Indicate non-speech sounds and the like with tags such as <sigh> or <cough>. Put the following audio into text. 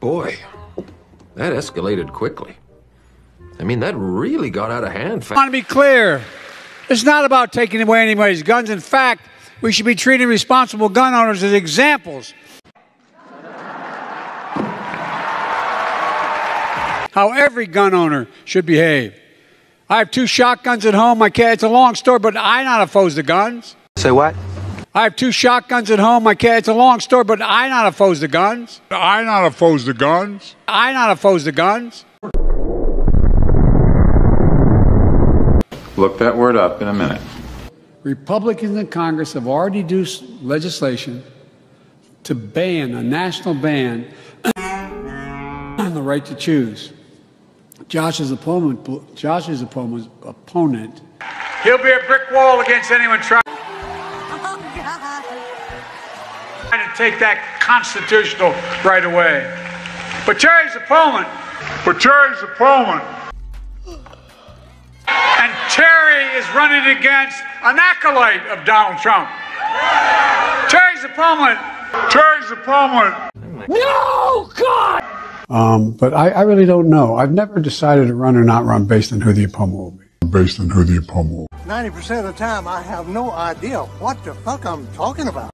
Boy, that escalated quickly. I mean, that really got out of hand. I want to be clear. It's not about taking away anybody's guns. In fact, we should be treating responsible gun owners as examples. How every gun owner should behave. I have two shotguns at home. My cat, it's a long story, but I'm not opposed to guns. Say what? I have two shotguns at home. My cat, it's a long story, but I'm not opposed the guns. I'm not opposed the guns. I'm not opposed the guns. Look that word up in a minute. Republicans in Congress have already introduced legislation to ban a national ban on <coughs> the right to choose. Josh's opponent, Josh's opponent, opponent. He'll be a brick wall against anyone trying to take that constitutional right away. But Terry's opponent, But Terry's opponent, and Terry is running against an acolyte of Donald Trump. Terry's opponent. Terry's opponent, No, God! Um, but I, I really don't know. I've never decided to run or not run based on who the opponent will be. based on who the opponent will. be. 90% of the time, I have no idea what the fuck I'm talking about.